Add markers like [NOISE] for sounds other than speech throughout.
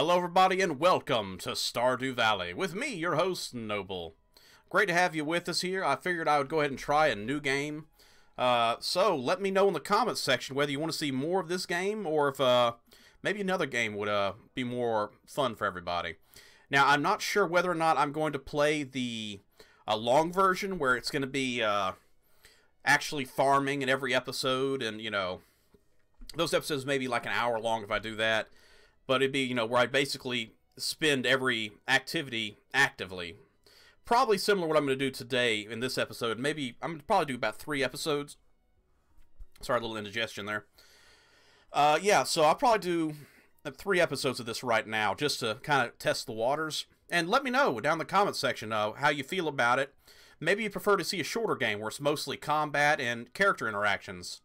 Hello, everybody, and welcome to Stardew Valley with me, your host, Noble. Great to have you with us here. I figured I would go ahead and try a new game. Uh, so, let me know in the comments section whether you want to see more of this game or if uh, maybe another game would uh, be more fun for everybody. Now, I'm not sure whether or not I'm going to play the uh, long version where it's going to be uh, actually farming in every episode and, you know, those episodes may be like an hour long if I do that but it'd be you know where I basically spend every activity actively. Probably similar to what I'm going to do today in this episode. Maybe I'm going to probably do about three episodes. Sorry, a little indigestion there. Uh, yeah, so I'll probably do uh, three episodes of this right now just to kind of test the waters. And let me know down in the comments section uh, how you feel about it. Maybe you prefer to see a shorter game where it's mostly combat and character interactions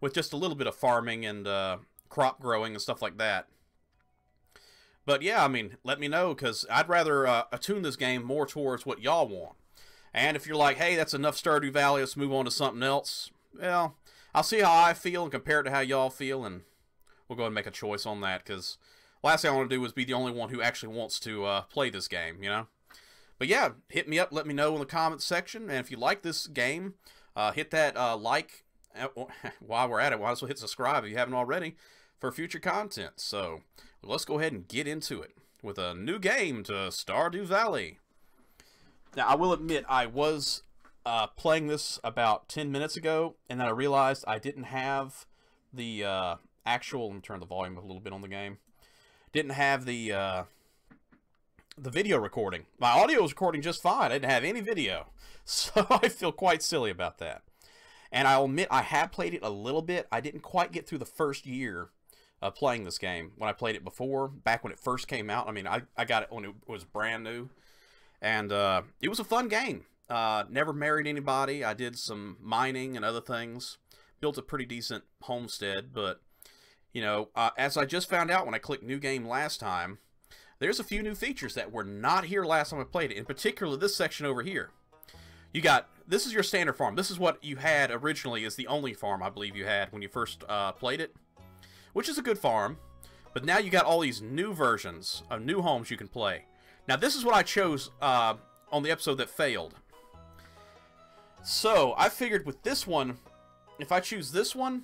with just a little bit of farming and uh, crop growing and stuff like that. But yeah, I mean, let me know because I'd rather uh, attune this game more towards what y'all want. And if you're like, hey, that's enough Stardew Valley, let's move on to something else. Well, I'll see how I feel and compare it to how y'all feel, and we'll go ahead and make a choice on that because last thing I want to do is be the only one who actually wants to uh, play this game, you know? But yeah, hit me up, let me know in the comments section, and if you like this game, uh, hit that uh, like. Uh, [LAUGHS] while we're at it, why don't you hit subscribe if you haven't already for future content. So let's go ahead and get into it with a new game to Stardew Valley. Now, I will admit, I was uh, playing this about 10 minutes ago, and then I realized I didn't have the uh, actual... Let me turn the volume a little bit on the game. Didn't have the... Uh, the video recording. My audio was recording just fine. I didn't have any video. [LAUGHS] So I feel quite silly about that. And I'll admit I have played it a little bit. I didn't quite get through the first year uh, playing this game when I played it before, back when it first came out. I mean, I, I got it when it was brand new, and uh, it was a fun game. Uh, never married anybody. I did some mining and other things. Built a pretty decent homestead, but, you know, uh, as I just found out when I clicked New Game last time, there's a few new features that were not here last time I played it. In particular, this section over here. You got, this is your standard farm. This is what you had originally is the only farm I believe you had when you first uh, played it which is a good farm. But now you got all these new versions of new homes you can play. Now this is what I chose uh, on the episode that failed. So I figured with this one, if I choose this one,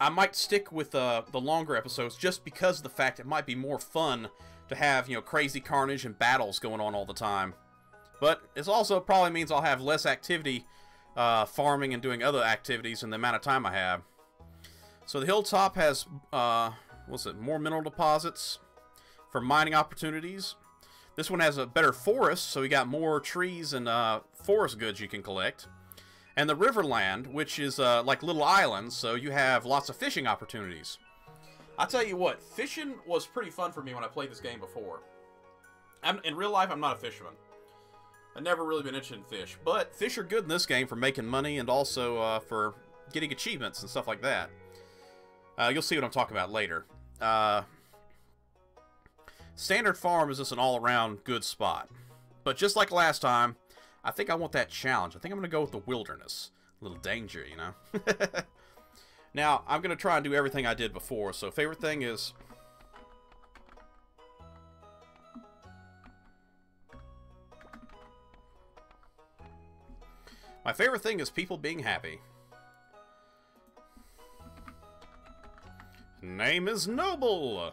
I might stick with uh, the longer episodes just because of the fact it might be more fun to have, you know, crazy carnage and battles going on all the time. But it also probably means I'll have less activity uh, farming and doing other activities in the amount of time I have. So the hilltop has, uh, what's it, more mineral deposits for mining opportunities. This one has a better forest, so we got more trees and uh, forest goods you can collect. And the Riverland, which is uh, like little islands, so you have lots of fishing opportunities. I'll tell you what, fishing was pretty fun for me when I played this game before. I'm, in real life, I'm not a fisherman. I've never really been interested in fish. But fish are good in this game for making money and also uh, for getting achievements and stuff like that. Uh, you'll see what I'm talking about later. Uh, Standard Farm is just an all-around good spot. But just like last time, I think I want that challenge. I think I'm going to go with the wilderness. A little danger, you know? [LAUGHS] now, I'm going to try and do everything I did before. So favorite thing is... My favorite thing is people being happy. Name is Noble.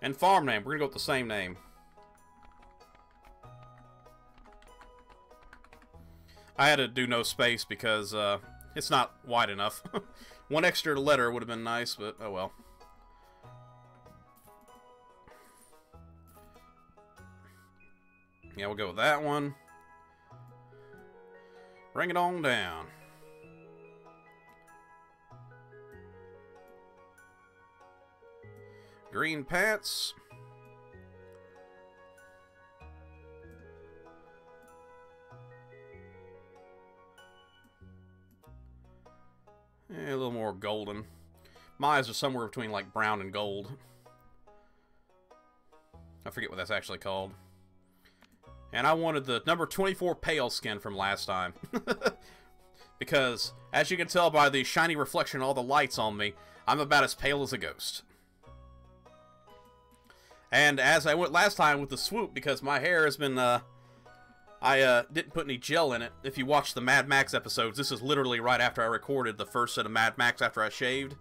And farm name. We're going to go with the same name. I had to do no space because uh, it's not wide enough. [LAUGHS] One extra letter would have been nice, but oh well. Yeah, we'll go with that one. Bring it on down. Green pants. Yeah, a little more golden. My eyes are somewhere between like brown and gold. I forget what that's actually called. And I wanted the number 24 pale skin from last time. [LAUGHS] because, as you can tell by the shiny reflection all the lights on me, I'm about as pale as a ghost. And as I went last time with the swoop, because my hair has been, uh, I uh, didn't put any gel in it. If you watch the Mad Max episodes, this is literally right after I recorded the first set of Mad Max after I shaved.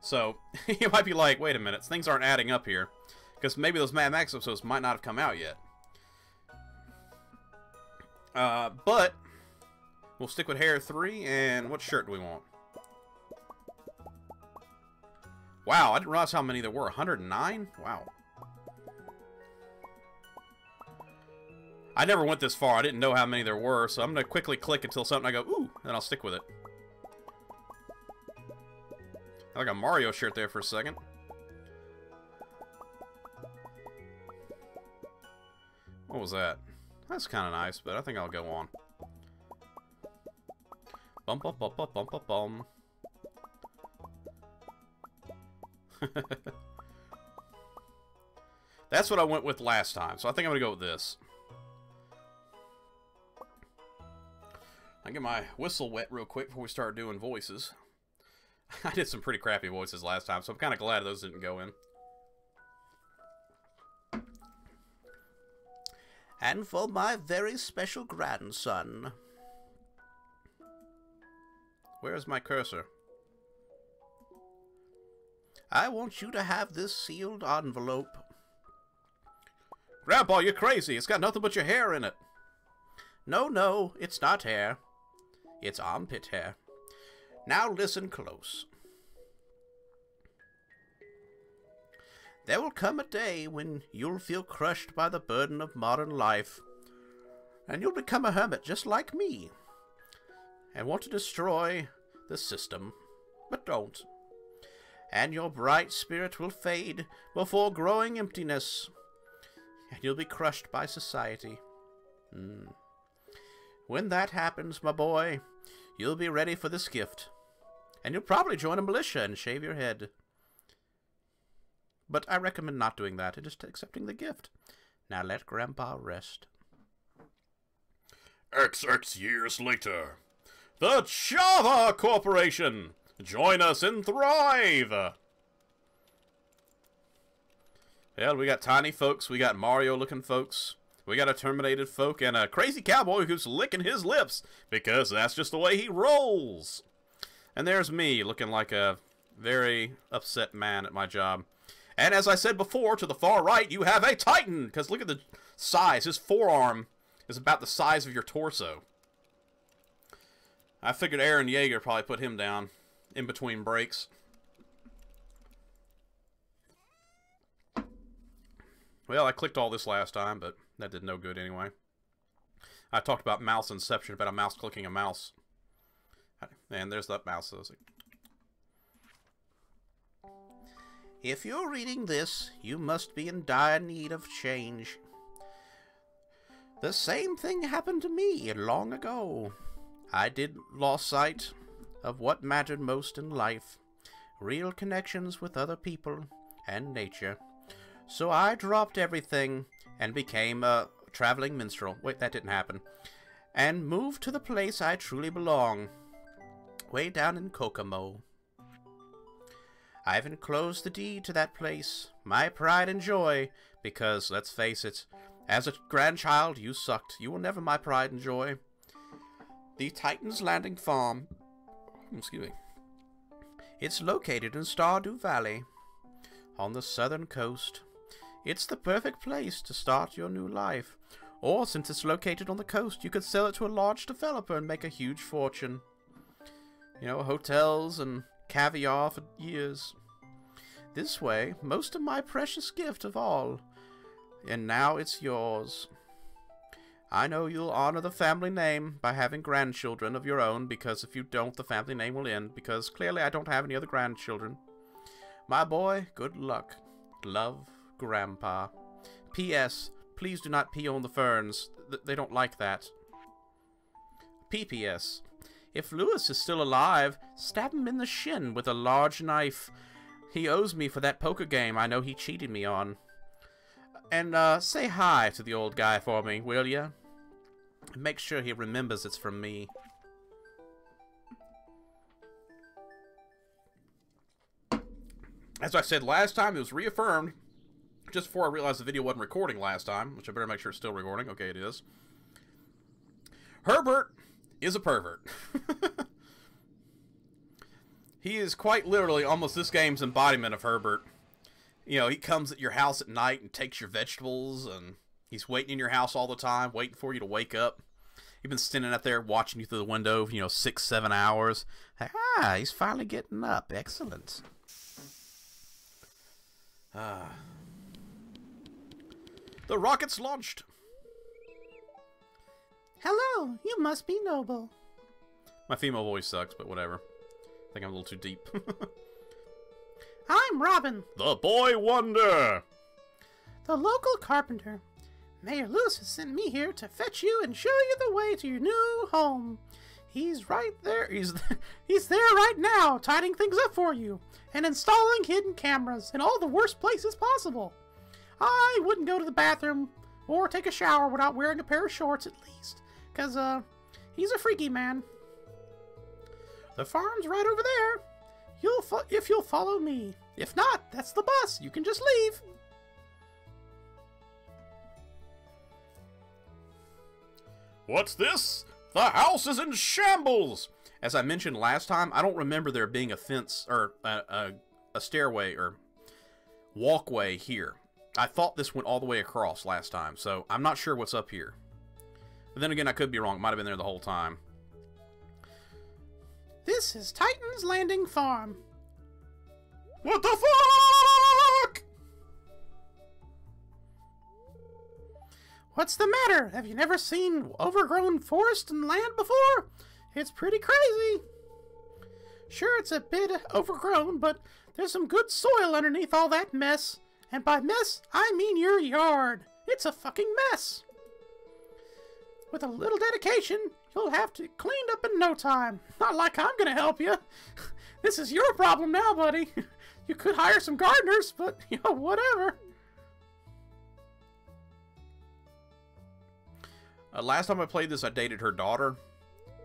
So, [LAUGHS] you might be like, wait a minute, things aren't adding up here. Because maybe those Mad Max episodes might not have come out yet. Uh, but, we'll stick with hair 3, and what shirt do we want? Wow, I didn't realize how many there were. 109? Wow. I never went this far. I didn't know how many there were, so I'm going to quickly click until something I go, ooh, and I'll stick with it. I like a Mario shirt there for a second. What was that? That's kind of nice, but I think I'll go on. Bum bum bum bum bum bum bum. [LAUGHS] That's what I went with last time, so I think I'm going to go with this. I get my whistle wet real quick before we start doing voices. [LAUGHS] I did some pretty crappy voices last time, so I'm kind of glad those didn't go in. And for my very special grandson. Where's my cursor? I want you to have this sealed envelope. Grandpa, you're crazy. It's got nothing but your hair in it. No, no, it's not hair. It's armpit hair. Now listen close. There will come a day when you'll feel crushed by the burden of modern life, and you'll become a hermit just like me, and want to destroy the system, but don't. And your bright spirit will fade before growing emptiness, and you'll be crushed by society. Hmm. When that happens, my boy, you'll be ready for this gift. And you'll probably join a militia and shave your head. But I recommend not doing that and just accepting the gift. Now let Grandpa rest. XX years later, the Joja Corporation! Join us and thrive! Yeah, we got tiny folks, we got Mario-looking folks, we got a Terminated folk, and a crazy cowboy who's licking his lips, because that's just the way he rolls! And there's me, looking like a very upset man at my job. And as I said before, to the far right, you have a Titan! Because look at the size. His forearm is about the size of your torso. I figured Eren Yeager probably put him down in between breaks. Well, I clicked all this last time, but that did no good anyway. I talked about mouse inception, about a mouse clicking a mouse. And there's that mouse. If you're reading this, you must be in dire need of change. The same thing happened to me long ago. I did lost sight of what mattered most in life real connections with other people and nature. So I dropped everything and became a traveling minstrel. Wait, that didn't happen. And moved to the place I truly belong way down in Kokomo. I've enclosed the deed to that place, my pride and joy, because, let's face it, as a grandchild, you sucked. You were never my pride and joy. The Titan's Landing Farm. Excuse me. It's located in Stardew Valley, on the southern coast. It's the perfect place to start your new life. Or, since it's located on the coast, you could sell it to a large developer and make a huge fortune. You know, hotels and caviar for years. This way, most of my precious gift of all. And now it's yours. I know you'll honor the family name by having grandchildren of your own, because if you don't, the family name will end, because clearly I don't have any other grandchildren. My boy, good luck. Love, Grandpa. P.S. Please do not pee on the ferns. Th they don't like that. P.P.S. If Lewis is still alive, stab him in the shin with a large knife. He owes me for that poker game I know he cheated me on. And, uh, say hi to the old guy for me, will ya? Make sure he remembers it's from me. As I said last time, it was reaffirmed. Just before I realized the video wasn't recording last time, which I better make sure it's still recording. Okay, it is. Herbert is a pervert. [LAUGHS] he is quite literally almost this game's embodiment of Herbert. You know, he comes at your house at night and takes your vegetables, and he's waiting in your house all the time, waiting for you to wake up. He's been standing out there watching you through the window, you know, six, seven hours. Ah, he's finally getting up. Excellent. Ah. The rocket's launched. Hello, you must be Noble. My female voice sucks, but whatever. I think I'm a little too deep. [LAUGHS] I'm Robin, the boy wonder. the local carpenter. Mayor Lewis has sent me here to fetch you and show you the way to your new home. He's right there. He's [LAUGHS] he's there right now, tidying things up for you and installing hidden cameras in all the worst places possible. I wouldn't go to the bathroom or take a shower without wearing a pair of shorts at least, cause uh, he's a freaky man. The farm's right over there. You'll if you'll follow me. If not, that's the bus. You can just leave. What's this? The house is in shambles! As I mentioned last time, I don't remember there being a fence or a, a, a stairway or walkway here. I thought this went all the way across last time, so I'm not sure what's up here. But then again, I could be wrong. It might have been there the whole time. This is Titan's Landing Farm. What the fuck? What's the matter? Have you never seen overgrown forest and land before? It's pretty crazy. Sure, it's a bit overgrown, but there's some good soil underneath all that mess. And by mess, I mean your yard. It's a fucking mess. With a little dedication, you'll have to cleaned up in no time. Not like I'm gonna help you. [LAUGHS] This is your problem now, buddy. [LAUGHS] You could hire some gardeners, but [LAUGHS] you know, whatever. Uh, last time I played this, I dated her daughter,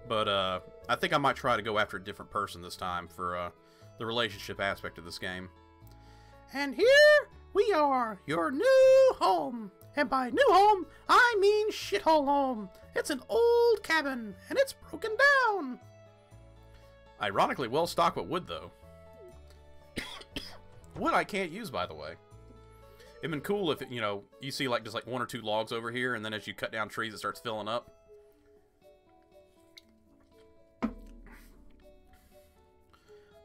but uh, I think I might try to go after a different person this time for uh, the relationship aspect of this game. And here we are, your new home. And by new home, I mean shithole home. It's an old cabin, and it's broken down. Ironically, well stocked with wood, though. [COUGHS] wood I can't use, by the way. It'd been cool if, you know, you see like just like one or two logs over here, and then as you cut down trees, it starts filling up.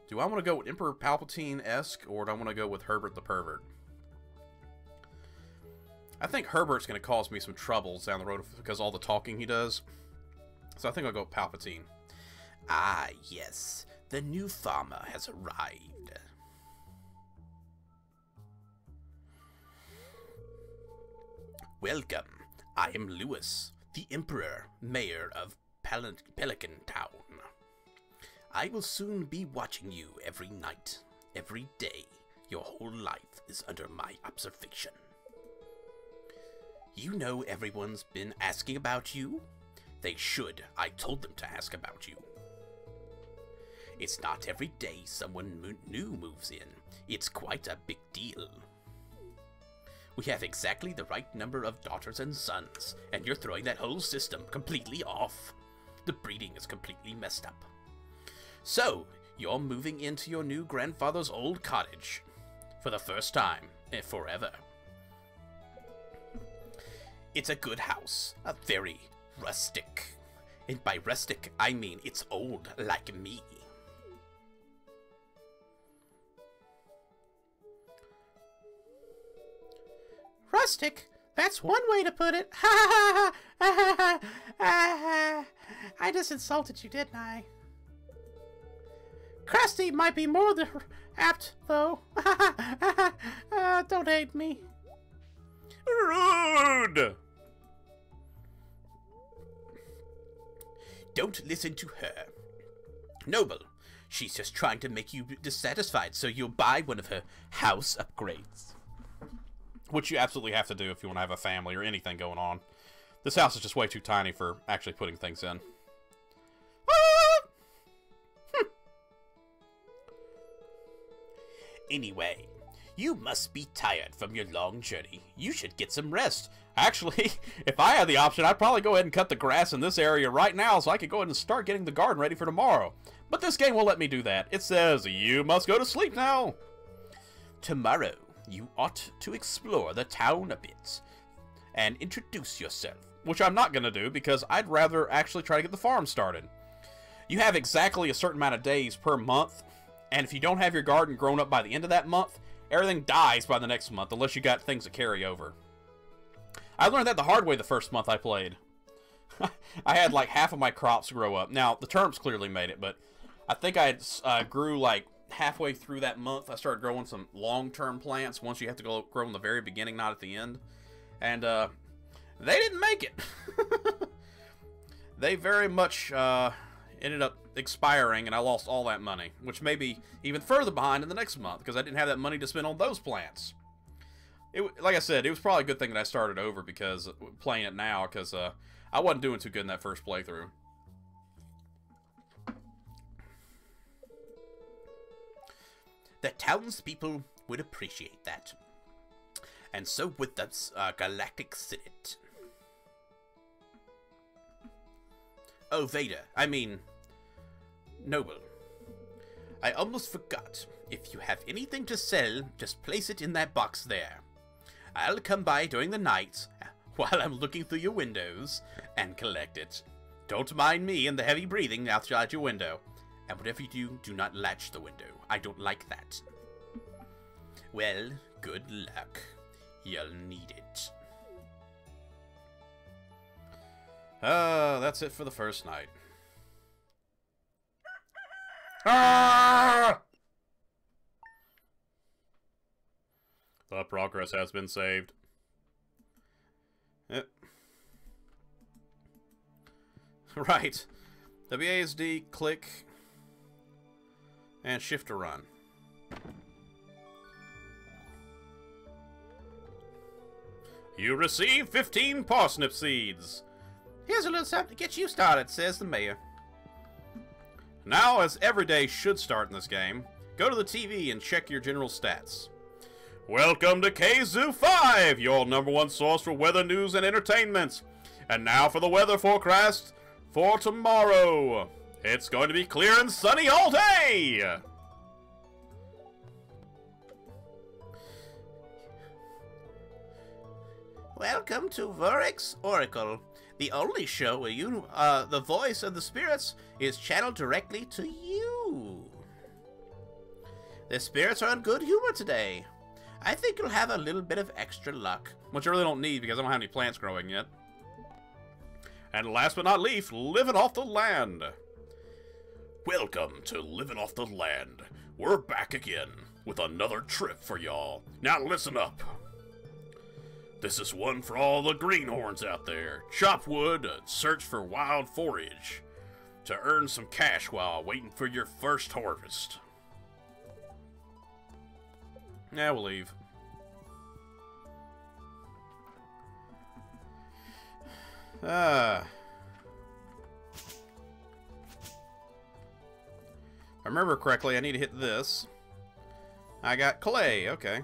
Do I want to go with Emperor Palpatine-esque, or do I want to go with Herbert the Pervert? I think Herbert's going to cause me some troubles down the road because all the talking he does. So I think I'll go Palpatine. Ah, yes. The new farmer has arrived. Welcome. I am Lewis, the Emperor, Mayor of Pel Pelican Town. I will soon be watching you every night, every day. Your whole life is under my observation. You know everyone's been asking about you? They should. I told them to ask about you. It's not every day someone mo- new moves in. It's quite a big deal. We have exactly the right number of daughters and sons, and you're throwing that whole system completely off. The breeding is completely messed up. So, you're moving into your new grandfather's old cottage. For the first time, and forever. It's a good house, a very rustic. And by rustic, I mean it's old like me. Rustic? That's one way to put it. [LAUGHS] Ha ha ha! I just insulted you, didn't I? Crusty might be more the [LAUGHS] apt, though. [LAUGHS] uh, don't hate me. Rude! Don't listen to her. Noble, she's just trying to make you dissatisfied so you'll buy one of her house upgrades. Which you absolutely have to do if you want to have a family or anything going on. This house is just way too tiny for actually putting things in. Ah! [LAUGHS] Anyway, You must be tired from your long journey. You should get some rest. Actually, [LAUGHS] if I had the option, I'd probably go ahead and cut the grass in this area right now so I could go ahead and start getting the garden ready for tomorrow. But this game won't let me do that. It says, you must go to sleep now. Tomorrow, you ought to explore the town a bit and introduce yourself, which I'm not going to do because I'd rather actually try to get the farm started. You have exactly a certain amount of days per month, and if you don't have your garden grown up by the end of that month, everything dies by the next month unless you got things to carry over. I learned that the hard way the first month I played. [LAUGHS] I had like half of my crops grow up. Now, the terms clearly made it, but I think I uh, grew like halfway through that month. I started growing some long-term plants once you have to go grow in the very beginning, not at the end. And uh, they didn't make it. [LAUGHS] they very much uh, ended up expiring, and I lost all that money, which may be even further behind in the next month because I didn't have that money to spend on those plants. It, like I said, it was probably a good thing that I started over because uh, playing it now because uh, I wasn't doing too good in that first playthrough. The townspeople would appreciate that. And so would the uh, Galactic Senate. Oh, Vader. I mean, Noble. I almost forgot. If you have anything to sell, just place it in that box there. I'll come by during the night, [LAUGHS] while I'm looking through your windows, and collect it. Don't mind me and the heavy breathing outside your window. And whatever you do, do not latch the window. I don't like that. Well, good luck. You'll need it. Uh, that's it for the first night. Ah! The progress has been saved. Yep. [LAUGHS] Right. WASD, click, and shift to run. You receive 15 parsnip seeds. Here's a little something to get you started, says the mayor. Now, as every day should start in this game, go to the TV and check your general stats. Welcome to KOZU 5, your number one source for weather news and entertainment. And now for the weather forecast for tomorrow. It's going to be clear and sunny all day! Welcome to Vorix Oracle, the only show where you, uh, the voice of the spirits is channeled directly to you. The spirits are in good humor today. I think you'll have a little bit of extra luck, which I really don't need because I don't have any plants growing yet. And last but not least, living off the land. Welcome to Living Off the Land. We're back again with another trip for y'all. Now listen up. This is one for all the greenhorns out there. Chop wood and search for wild forage to earn some cash while waiting for your first harvest. Yeah, we'll leave. Ah. If I remember correctly, I need to hit this. I got clay, okay.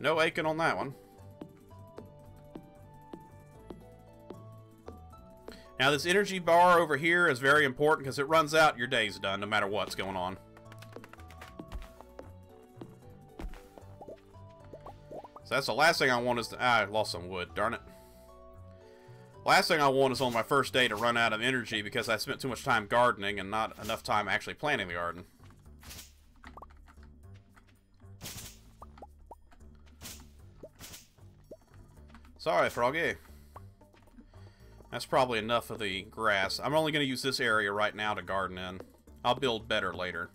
No aching on that one. Now this energy bar over here is very important because it runs out, your day's done, no matter what's going on. So that's the last thing I want is to... Ah, I lost some wood, darn it. Last thing I want is on my first day to run out of energy because I spent too much time gardening and not enough time actually planting the garden. Sorry, Froggy. That's probably enough of the grass. I'm only going to use this area right now to garden in. I'll build better later.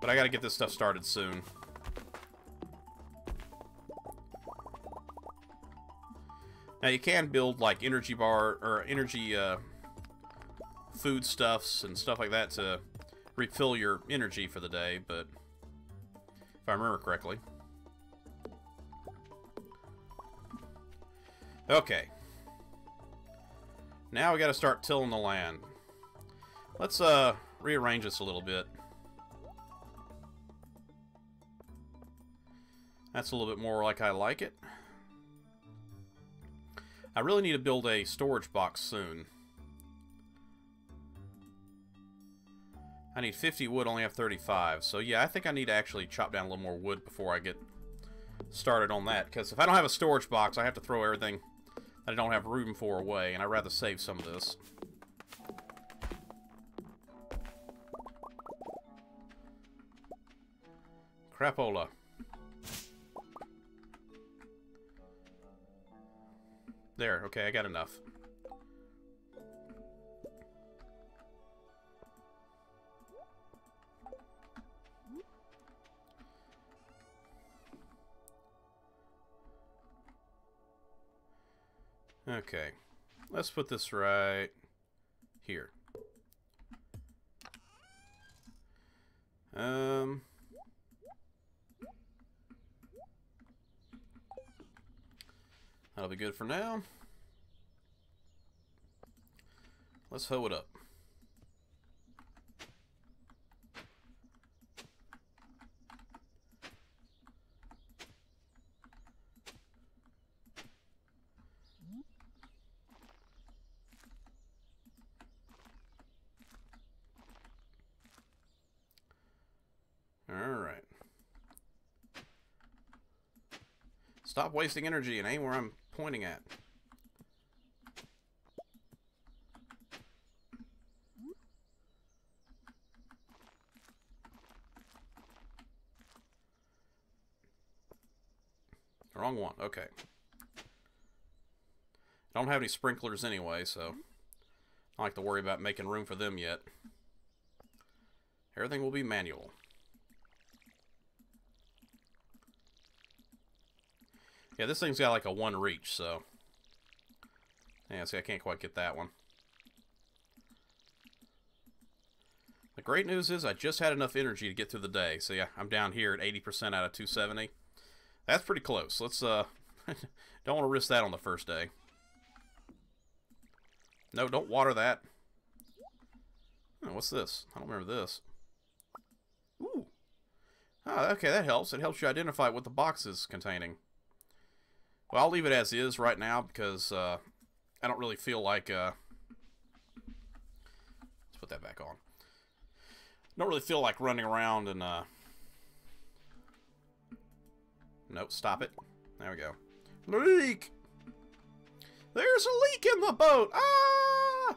But I got to get this stuff started soon. Now you can build like energy bar or energy uh, foodstuffs and stuff like that to refill your energy for the day, but if I remember correctly. Okay. Now we got to start tilling the land. Let's uh rearrange this a little bit. That's a little bit more like I like it. I really need to build a storage box soon. I need 50 wood, only have 35. So yeah, I think I need to actually chop down a little more wood before I get started on that. Because if I don't have a storage box, I have to throw everything that I don't have room for away. And I'd rather save some of this. Crapola. There, okay, I got enough. Okay, let's put this right here. Um... That'll be good for now. Let's hoe it up. Alright. Stop wasting energy and aim where I'm pointing at? Wrong one. Okay. I don't have any sprinklers anyway, so I don't like to worry about making room for them yet. Everything will be manual. Yeah, this thing's got like a one reach, so... Yeah, see, I can't quite get that one. The great news is I just had enough energy to get through the day. So yeah, I'm down here at 80% out of 270. That's pretty close. Let's, uh... [LAUGHS] don't want to risk that on the first day. No, don't water that. Oh, what's this? I don't remember this. Ooh. Oh, okay, that helps. It helps you identify what the box is containing. Well, I'll leave it as is right now because uh, I don't really feel like... Uh, let's put that back on. Don't really feel like running around and... Uh, nope, stop it. There we go. Leak! There's a leak in the boat! Ah!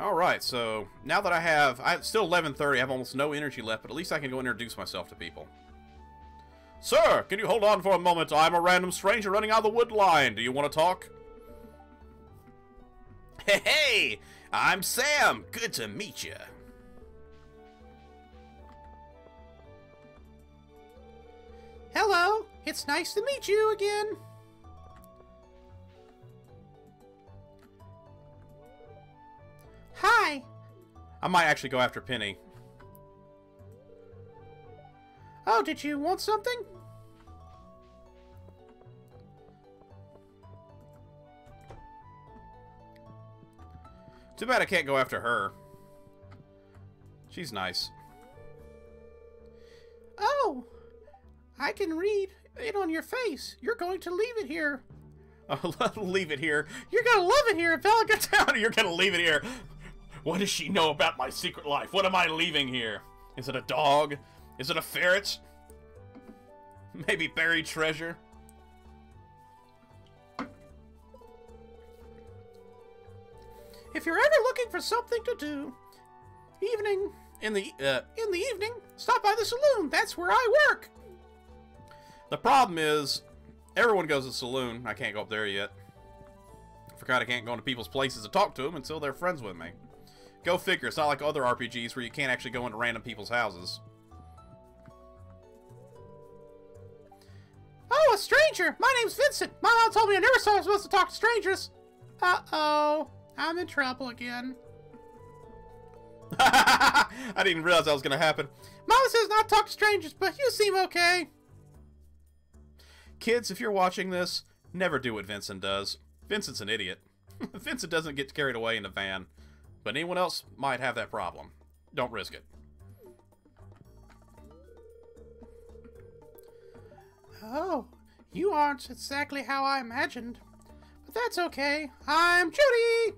Alright, so now that I have... I still 11.30, I have almost no energy left, but at least I can go introduce myself to people. Sir, can you hold on for a moment? I'm a random stranger running out of the wood line. Do you want to talk? Hey, hey! I'm Sam. Good to meet you. Hello. It's nice to meet you again. Hi. I might actually go after Penny. Oh, did you want something? Too bad I can't go after her. She's nice. Oh, I can read it on your face. You're going to leave it here. Oh, [LAUGHS] leave it here. You're gonna love it here, Pelican Town. [LAUGHS] You're gonna leave it here. What does she know about my secret life? What am I leaving here? Is it a dog? Is it a ferret? Maybe buried treasure? If you're ever looking for something to do, evening in the uh, in the evening, stop by the saloon. That's where I work. The problem is, everyone goes to the saloon. I can't go up there yet. I Forgot I can't go into people's places to talk to them until they're friends with me. Go figure. It's not like other RPGs where you can't actually go into random people's houses. A stranger! My name's Vincent! My mom told me I never saw I was supposed to talk to strangers! Uh-oh. I'm in trouble again. [LAUGHS] I didn't realize that was going to happen. Mama says not talk to strangers, but you seem okay. Kids, if you're watching this, never do what Vincent does. Vincent's an idiot. [LAUGHS] Vincent doesn't get carried away in a van, but anyone else might have that problem. Don't risk it. Oh, you aren't exactly how I imagined. But that's okay. I'm Judy!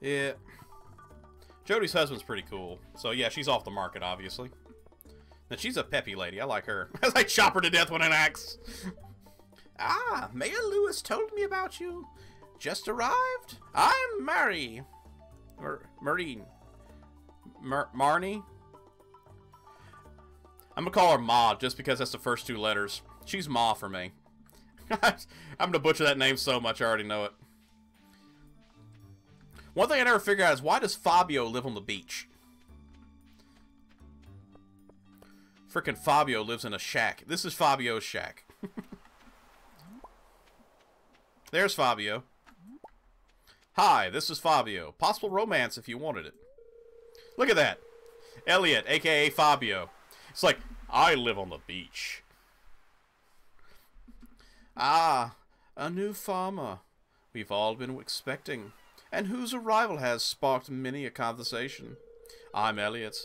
Yeah. Jodi's husband's pretty cool. So yeah, she's off the market, obviously. And she's a peppy lady. I like her. As [LAUGHS] I chop her to death with an axe. ah, Mayor Lewis told me about you. Just arrived. I'm Mary. Mer Marine. Mer Marnie. I'm gonna call her Ma just because that's the first two letters. She's Ma for me. [LAUGHS] I'm gonna butcher that name so much I already know it. One thing I never figured out is why does Fabio live on the beach? Freaking Fabio lives in a shack. This is Fabio's shack. [LAUGHS] There's Fabio. Hi, this is Fabio. Possible romance if you wanted it. Look at that. Elliott, aka Fabio. It's like, I live on the beach. Ah, a new farmer. We've all been expecting and whose arrival has sparked many a conversation. I'm Elliott.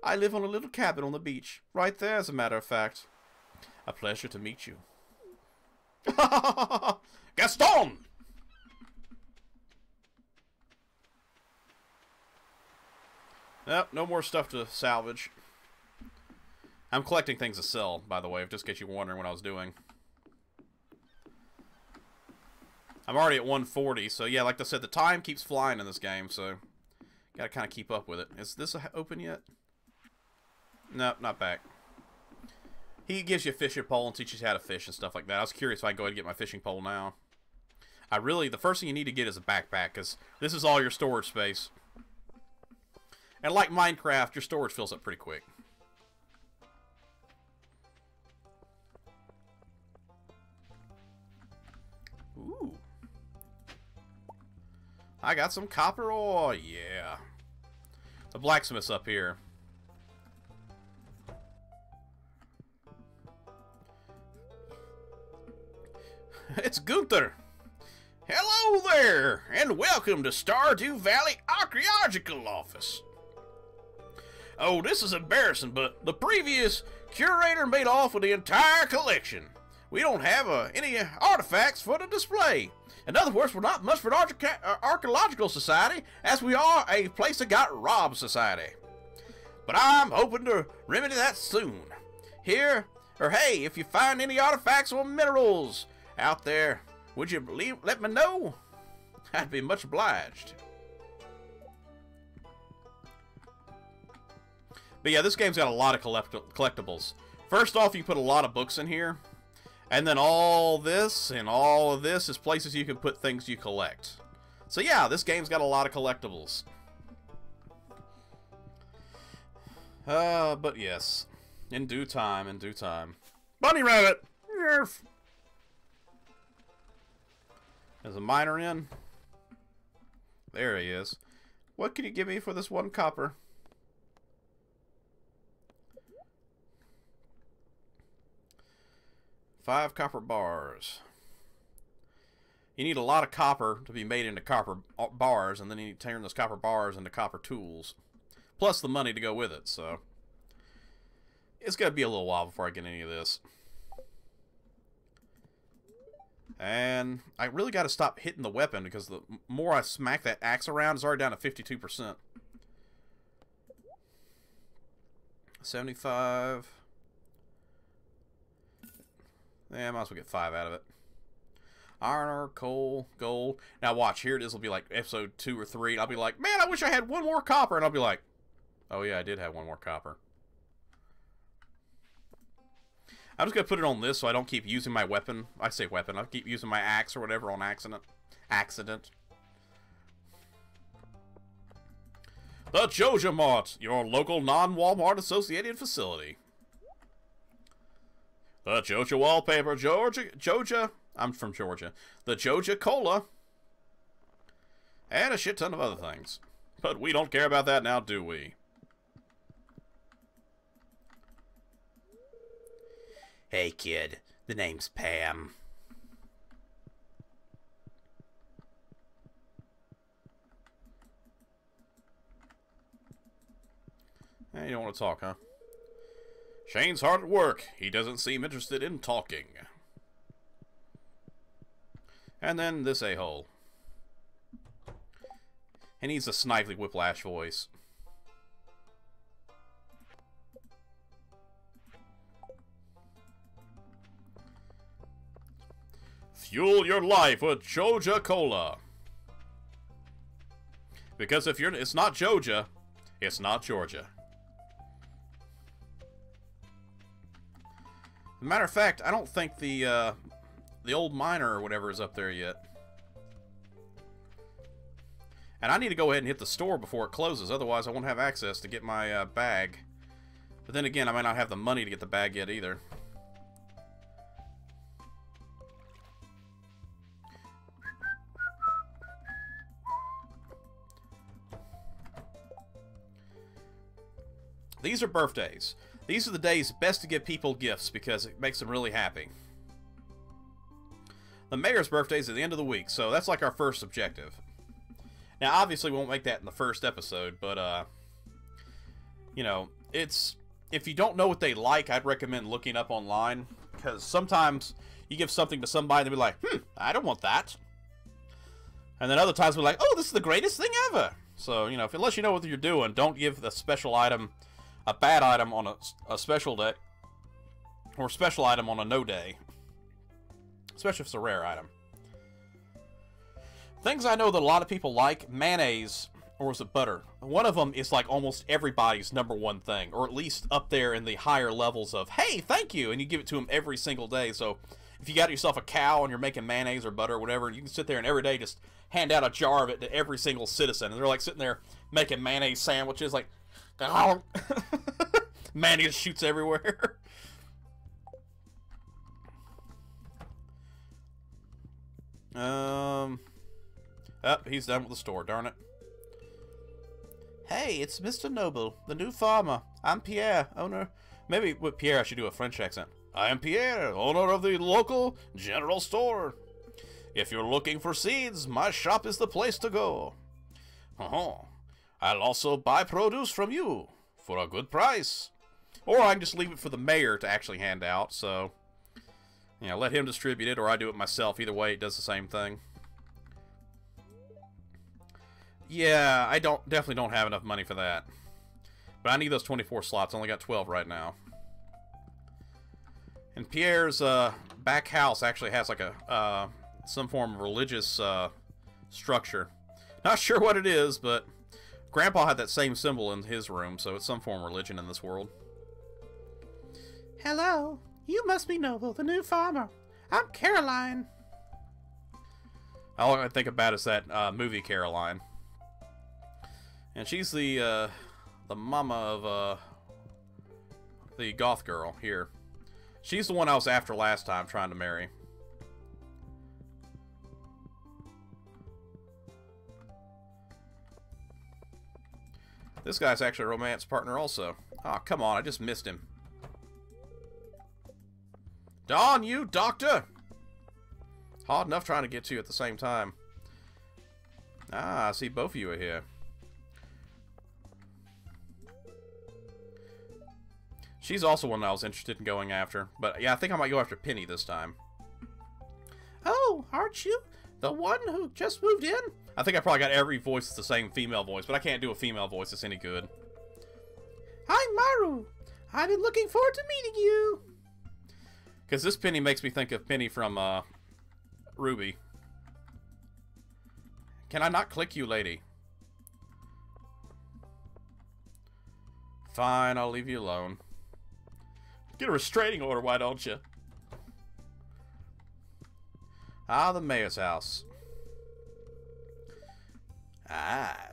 I live on a little cabin on the beach, right there, as a matter of fact. A pleasure to meet you. [LAUGHS] Gaston! Nope, no more stuff to salvage. I'm collecting things to sell, by the way, just in case you were wondering what I was doing. I'm already at 140, so yeah, like I said, the time keeps flying in this game, so gotta kind of keep up with it. Is this open yet? No, not back. He gives you a fishing pole and teaches you how to fish and stuff like that. I was curious if I go ahead and get my fishing pole now. I really, the first thing you need to get is a backpack, because this is all your storage space. And like Minecraft, your storage fills up pretty quick. I got some copper ore, yeah. The blacksmith's up here. [LAUGHS] It's Gunther! Hello there, and welcome to Stardew Valley Archaeological Office. Oh, this is embarrassing, but the previous curator made off with the entire collection. We don't have uh, any artifacts for the display. In other words, we're not Musford Arche uh, Archaeological Society, as we are a place that got robbed society. But I'm hoping to remedy that soon. Here, or hey, if you find any artifacts or minerals out there, would you leave, let me know? I'd be much obliged. But yeah, this game's got a lot of collect collectibles. First off, you put a lot of books in here. And then all this and all of this is places you can put things you collect. So yeah, this game's got a lot of collectibles. Uh, but yes. In due time, in due time. Bunny Rabbit! Nerf! There's a miner in. There he is. What can you give me for this one copper? Five copper bars. You need a lot of copper to be made into copper uh, bars, and then you need to turn those copper bars into copper tools. Plus the money to go with it, so... It's going to be a little while before I get any of this. And I really got to stop hitting the weapon because the more I smack that axe around, it's already down to 52%. 75... Yeah, I might as well get five out of it. Iron ore, coal, gold. Now watch, here it is. will be like episode two or three. I'll be like, man, I wish I had one more copper. And I'll be like, oh yeah, I did have one more copper. I'm just going to put it on this so I don't keep using my weapon. I say weapon. I'll keep using my axe or whatever on accident. Accident. The Joja Mart, your local non-Walmart associated facility. The Joja wallpaper, Georgia, Joja, I'm from Georgia. The Joja Cola. And a shit ton of other things. But we don't care about that now, do we? Hey, kid. The name's Pam. Hey, you don't want to talk, huh? Shane's hard at work. He doesn't seem interested in talking. And then this a-hole. He needs a Snidely Whiplash voice. Fuel your life with Joja Cola. Because if you're, it's not Joja, it's not Georgia. Matter of fact, I don't think the uh, the old miner or whatever is up there yet. And I need to go ahead and hit the store before it closes, otherwise I won't have access to get my uh, bag. But then again, I might not have the money to get the bag yet either. These are birthdays. These are the days best to give people gifts because it makes them really happy. The mayor's birthday is at the end of the week, so that's like our first objective. Now, obviously, we won't make that in the first episode, but, uh, you know, it's, if you don't know what they like, I'd recommend looking up online, because sometimes you give something to somebody and they'll be like, hmm, I don't want that. And then other times we're like, oh, this is the greatest thing ever. So, you know, if, unless you know what you're doing, don't give the special item a bad item on a, a special day, or special item on a no day. Especially if it's a rare item. Things I know that a lot of people like, mayonnaise, or is it butter? One of them is like almost everybody's number one thing, or at least up there in the higher levels of, hey, thank you, and you give it to them every single day. So if you got yourself a cow and you're making mayonnaise or butter or whatever, you can sit there and every day just hand out a jar of it to every single citizen. And they're like sitting there making mayonnaise sandwiches, like, [LAUGHS] Manny shoots everywhere. [LAUGHS] um. Oh, he's done with the store, darn it. Hey, it's Mr. Noble, the new farmer. I'm Pierre, owner. Maybe with Pierre I should do a French accent. I am Pierre, owner of the local general store. If you're looking for seeds, my shop is the place to go. Uh -huh. I'll also buy produce from you for a good price. Or I can just leave it for the mayor to actually hand out, so... You know, let him distribute it, or I do it myself. Either way, it does the same thing. Yeah, I don't definitely don't have enough money for that. But I need those 24 slots. I only got 12 right now. And Pierre's uh, back house actually has like a uh, some form of religious uh, structure. Not sure what it is, but Grandpa had that same symbol in his room, so it's some form of religion in this world. Hello. You must be Noble, the new farmer. I'm Caroline. All I think about is that uh, movie Coraline. And she's the uh, the mama of uh, the goth girl here. She's the one I was after last time trying to marry. This guy's actually a romance partner also. Oh, come on, I just missed him. Dawn, you doctor! Hard enough trying to get to you at the same time. Ah, I see both of you are here. She's also one I was interested in going after. But yeah, I think I might go after Penny this time. Oh, aren't you the one who just moved in? I think I probably got every voice that's the same female voice, but I can't do a female voice that's any good. I'm Maru. I've been looking forward to meeting you. Because this Penny makes me think of Penny from uh, RWBY. Can I not click you, lady? Fine, I'll leave you alone. Get a restraining order, why don't you? Ah, the mayor's house. Ah,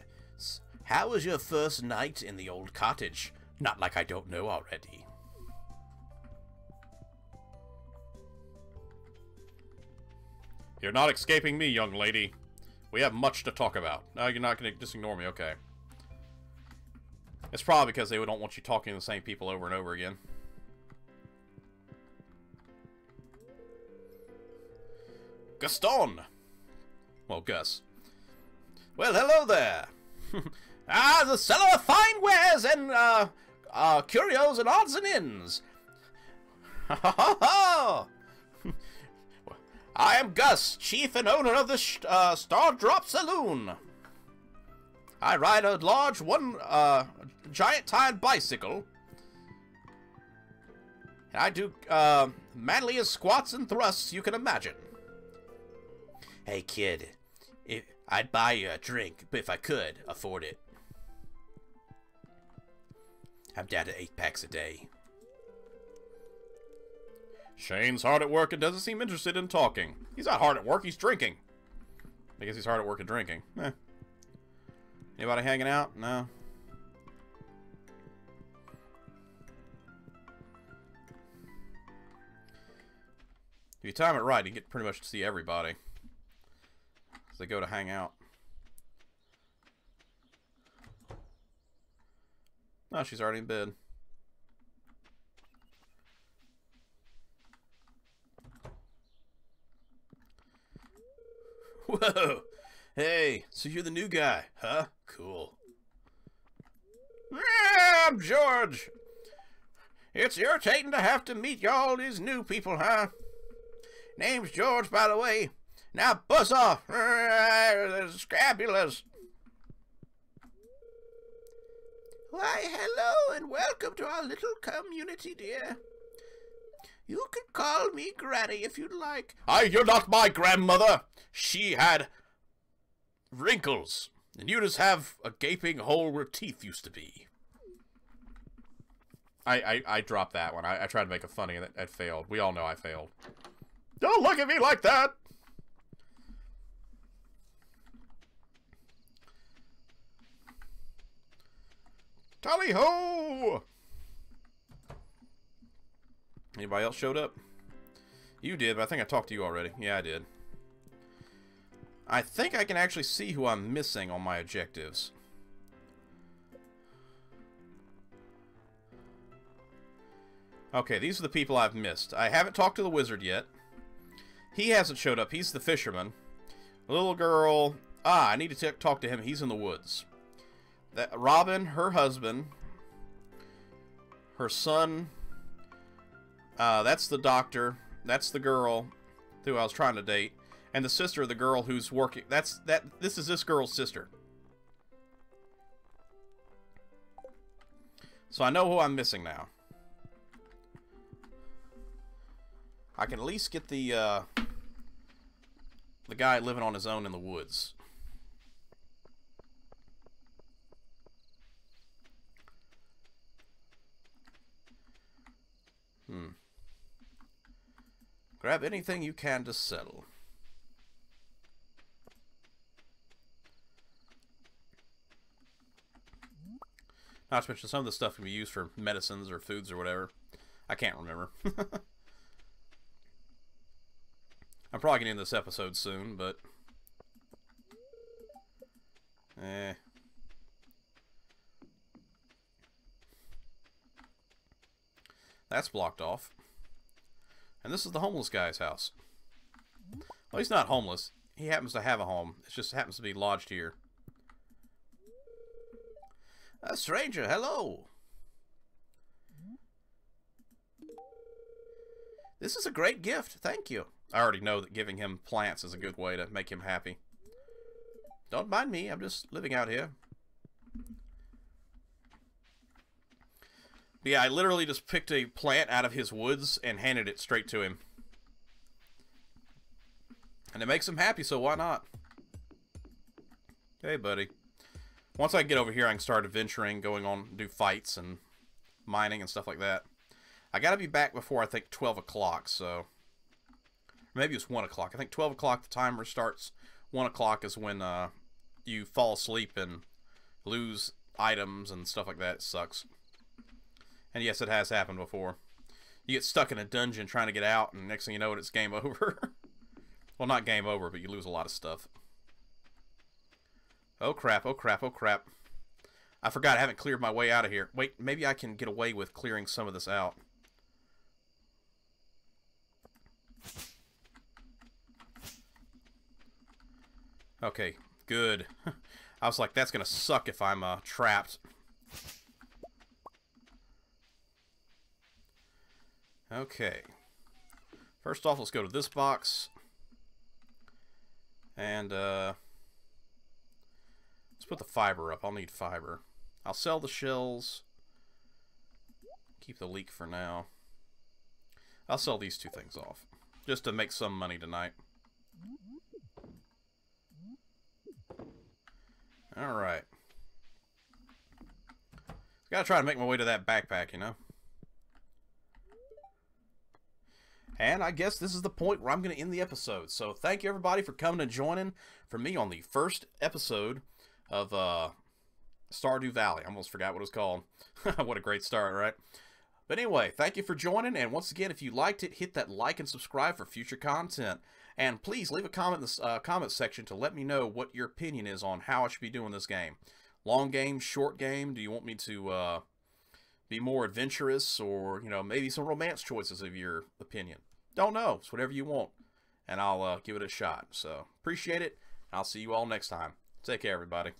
how was your first night in the old cottage? Not like I don't know already. You're not escaping me, young lady. We have much to talk about. No, you're not going to just ignore me, okay. It's probably because they don't want you talking to the same people over and over again. Gaston! Well, Gus. Well, hello there. [LAUGHS] ah, the seller of fine wares and uh, uh, curios and odds and ends. Ha ha ha! I am Gus, chief and owner of the uh, Stardrop Saloon. I ride a large one, uh, giant tired bicycle. And I do, uh, manliest squats and thrusts you can imagine. Hey kid, I'd buy you a drink, but if I could afford it. I'm down to eight packs a day. Shane's hard at work and doesn't seem interested in talking. He's not hard at work, he's drinking. I guess he's hard at work and drinking. Eh. Anybody hanging out? No. If you time it right, you get pretty much to see everybody. As they go to hang out. No, she's already in bed. [LAUGHS] Whoa! Hey, so you're the new guy, huh? Cool. Yeah, I'm George. It's irritating to have to meet y'all these new people, huh? Name's George, by the way. Now buzz off. [LAUGHS] Scrabulas. Why, hello and welcome to our little community, dear. You can call me Granny if you'd like. I, you're not my grandmother. She had wrinkles, and you just have a gaping hole where teeth used to be. I, I, I dropped that one. I, I tried to make it funny, and it, it failed. We all know I failed. Don't look at me like that! Tally ho! Anybody else showed up? You did, but I think I talked to you already. Yeah, I did. I think I can actually see who I'm missing on my objectives. Okay, these are the people I've missed. I haven't talked to the wizard yet. He hasn't showed up. He's the fisherman. Little girl... Ah, I need to talk to him. He's in the woods. That Robin, her husband, her son, uh, that's the doctor. That's the girl who I was trying to date, and the sister of the girl who's working. That's that. This is this girl's sister. So I know who I'm missing now. I can at least get the uh, the guy living on his own in the woods. Hmm. Grab anything you can to settle. Not to mention some of the stuff can be used for medicines or foods or whatever. I can't remember. [LAUGHS] I'm probably going to end this episode soon, but... Eh. That's blocked off. And this is the homeless guy's house. Well, he's not homeless. He happens to have a home. It just happens to be lodged here. A stranger, hello. This is a great gift. Thank you. I already know that giving him plants is a good way to make him happy. Don't mind me. I'm just living out here. But yeah, I literally just picked a plant out of his woods and handed it straight to him. And it makes him happy, so why not? Hey, buddy. Once I get over here, I can start adventuring, going on, do fights and mining and stuff like that. I gotta be back before, I think, 12 o'clock, so... Maybe it's 1 o'clock. I think 12 o'clock the timer starts. 1 o'clock is when uh, you fall asleep and lose items and stuff like that. It sucks. And yes, it has happened before. You get stuck in a dungeon trying to get out, and next thing you know, it's game [LAUGHS] over. well, not game over, but you lose a lot of stuff. Oh crap, oh crap, oh crap. I forgot I haven't cleared my way out of here. Wait, maybe I can get away with clearing some of this out. Okay, good. [LAUGHS] I was like, that's going to suck if I'm uh, trapped. Okay. First off, let's go to this box. And, uh... Let's put the fiber up. I'll need fiber. I'll sell the shells. Keep the leek for now. I'll sell these two things off. Just to make some money tonight. Alright. Gotta try to make my way to that backpack, you know? And I guess this is the point where I'm going to end the episode. So thank you everybody for coming and joining for me on the first episode of uh, Stardew Valley. I almost forgot what it was called. [LAUGHS] what a great start, right? But anyway, thank you for joining. And once again, if you liked it, hit that like and subscribe for future content. And please leave a comment in the uh, comment section to let me know what your opinion is on how I should be doing this game. Long game, short game? Do you want me to uh, be more adventurous or, you know, maybe some romance choices of your opinion? Don't know. It's whatever you want. And I'll uh, give it a shot. So appreciate it. I'll see you all next time. Take care, everybody.